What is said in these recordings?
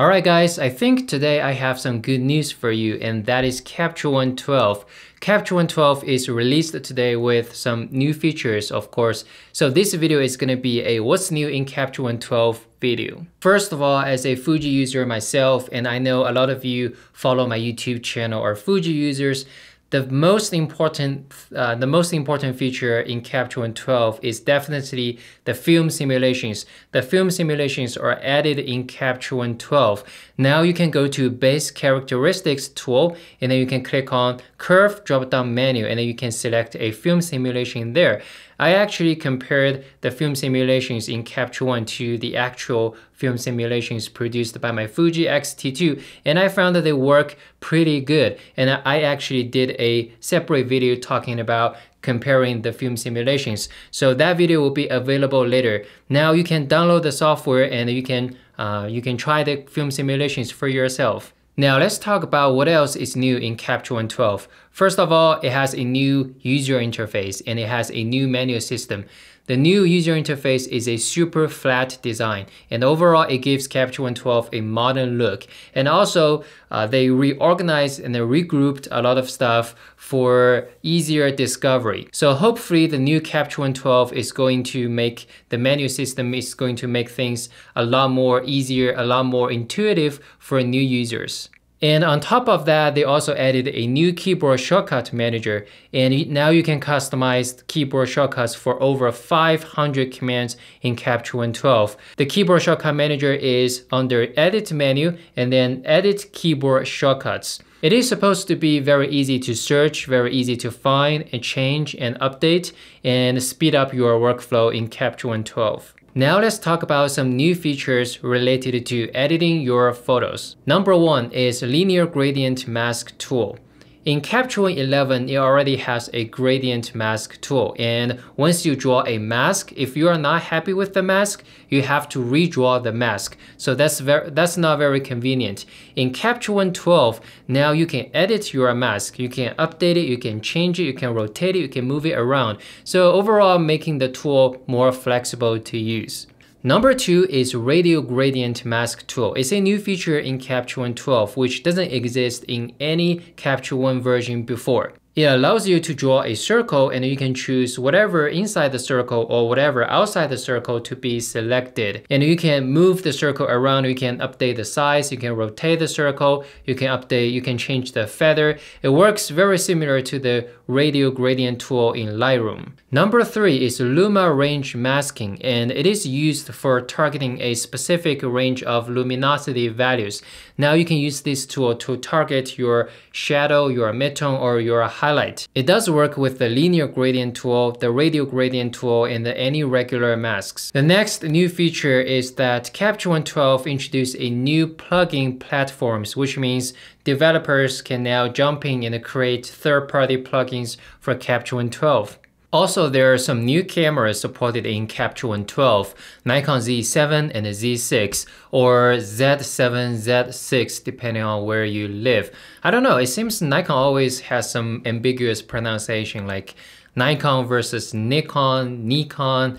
Alright guys, I think today I have some good news for you and that is Capture One 12. Capture One 12 is released today with some new features of course. So this video is going to be a what's new in Capture One 12 video. First of all, as a Fuji user myself and I know a lot of you follow my YouTube channel are Fuji users, the most important uh, the most important feature in Capture One 12 is definitely the film simulations. The film simulations are added in Capture One 12. Now you can go to base characteristics tool and then you can click on curve drop down menu and then you can select a film simulation there. I actually compared the film simulations in Capture One to the actual film simulations produced by my Fuji X-T2 and I found that they work pretty good and I actually did a separate video talking about comparing the film simulations. So that video will be available later. Now you can download the software and you can uh, you can try the film simulations for yourself. Now let's talk about what else is new in Capture One 12. First of all, it has a new user interface and it has a new menu system. The new user interface is a super flat design and overall it gives Capture One 12 a modern look. And also uh, they reorganized and they regrouped a lot of stuff for easier discovery. So hopefully the new Capture One 12 is going to make the menu system is going to make things a lot more easier, a lot more intuitive for new users. And on top of that, they also added a new keyboard shortcut manager. And now you can customize keyboard shortcuts for over 500 commands in Capture One 12. The keyboard shortcut manager is under edit menu and then edit keyboard shortcuts. It is supposed to be very easy to search, very easy to find and change and update and speed up your workflow in Capture One 12. Now let's talk about some new features related to editing your photos. Number one is linear gradient mask tool. In Capture One 11, it already has a gradient mask tool. And once you draw a mask, if you are not happy with the mask, you have to redraw the mask. So that's very, that's not very convenient. In Capture One 12, now you can edit your mask. You can update it, you can change it, you can rotate it, you can move it around. So overall, making the tool more flexible to use. Number two is Radial Gradient Mask Tool. It's a new feature in Capture One 12, which doesn't exist in any Capture One version before. It allows you to draw a circle and you can choose whatever inside the circle or whatever outside the circle to be selected. And you can move the circle around, you can update the size, you can rotate the circle, you can update, you can change the feather. It works very similar to the radial gradient tool in Lightroom. Number three is Luma range masking and it is used for targeting a specific range of luminosity values. Now you can use this tool to target your shadow, your midtone, or your highlight. It does work with the linear gradient tool, the radial gradient tool, and any regular masks. The next new feature is that Capture One 12 introduced a new plugin platforms, which means developers can now jump in and create third-party plugins for Capture One 12. Also, there are some new cameras supported in Capture One 12, Nikon Z7 and Z6, or Z7, Z6, depending on where you live. I don't know, it seems Nikon always has some ambiguous pronunciation, like Nikon versus Nikon, Nikon,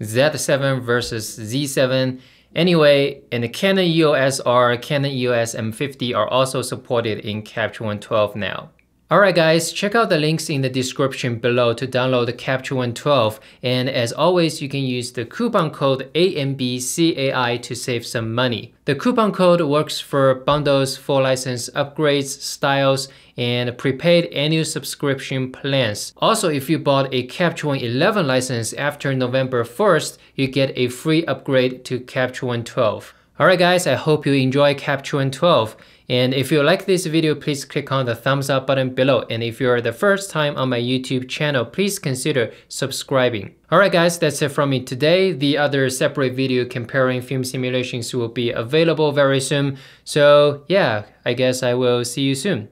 Z7 versus Z7. Anyway, and the Canon EOS R, Canon EOS M50 are also supported in Capture One 12 now. Alright guys, check out the links in the description below to download the Capture One 12 and as always you can use the coupon code AMBCAI to save some money. The coupon code works for bundles, full license upgrades, styles, and prepaid annual subscription plans. Also, if you bought a Capture One 11 license after November 1st, you get a free upgrade to Capture One 12. Alright guys, I hope you enjoy Capture One 12. And if you like this video, please click on the thumbs up button below. And if you're the first time on my YouTube channel, please consider subscribing. Alright guys, that's it from me today. The other separate video comparing film simulations will be available very soon. So yeah, I guess I will see you soon.